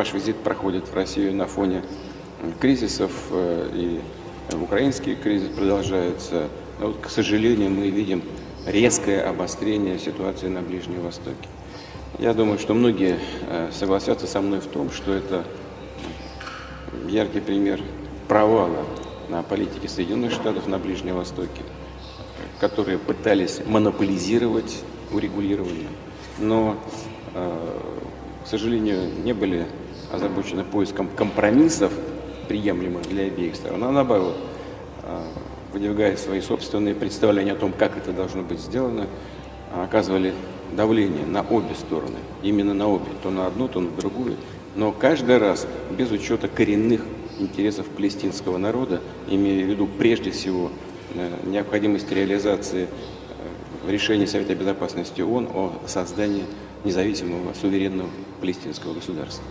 ваш визит проходит в Россию на фоне кризисов, э, и украинский кризис продолжается. Но вот, к сожалению, мы видим резкое обострение ситуации на Ближнем Востоке. Я думаю, что многие э, согласятся со мной в том, что это яркий пример провала на политике Соединенных Штатов на Ближнем Востоке, которые пытались монополизировать урегулирование, но, э, к сожалению, не были озабочены поиском компромиссов, приемлемых для обеих сторон, а наоборот, выдвигая свои собственные представления о том, как это должно быть сделано, оказывали давление на обе стороны, именно на обе, то на одну, то на другую, но каждый раз без учета коренных интересов палестинского народа, имея в виду прежде всего э, необходимость реализации э, решения Совета Безопасности ООН о создании независимого суверенного палестинского государства.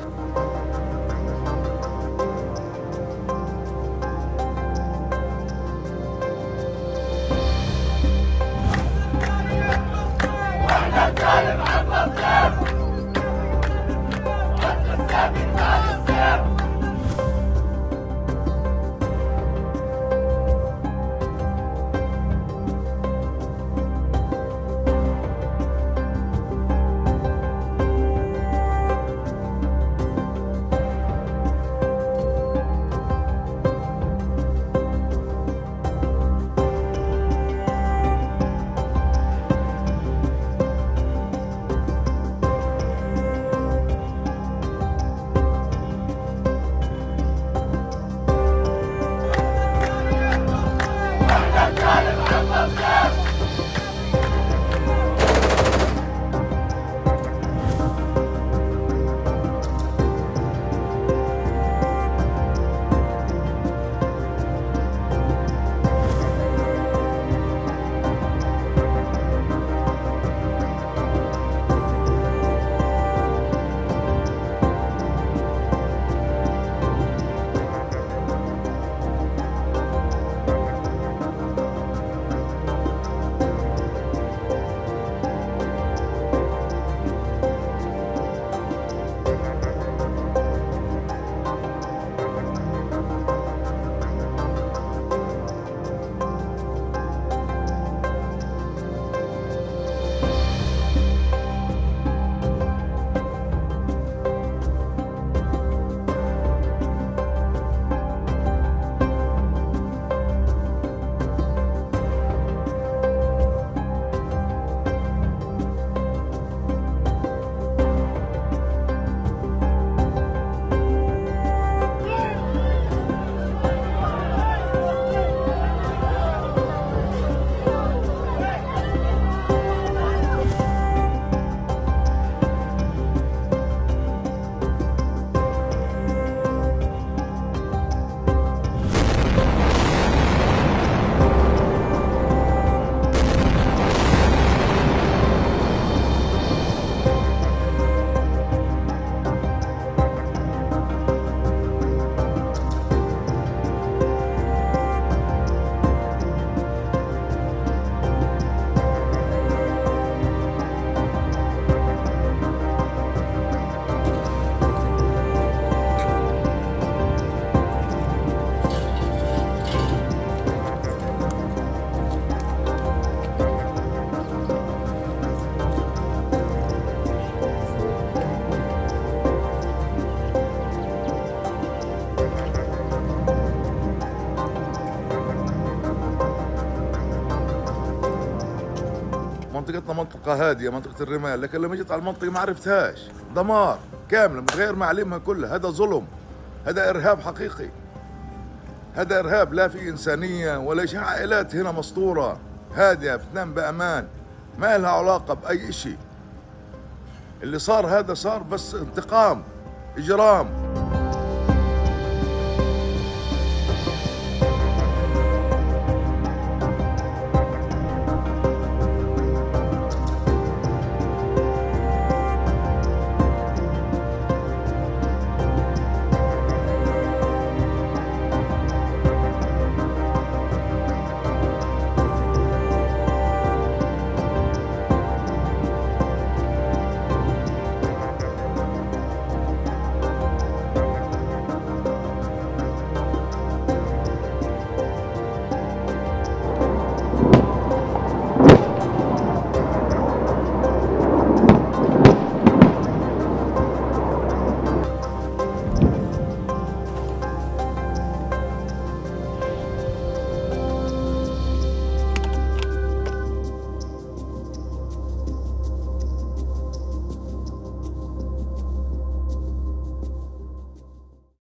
منطقتنا منطقة هادية منطقة الرمال لكن لما جيت على المنطقة ما عرفتهاش. دمار كامل من غير معلمها كلها. هذا ظلم هذا إرهاب حقيقي. هذا إرهاب لا في إنسانية ولا شيء. عائلات هنا مسطورة هادية بتنام بأمان. ما لها علاقة بأي شيء اللي صار هذا صار بس انتقام إجرام.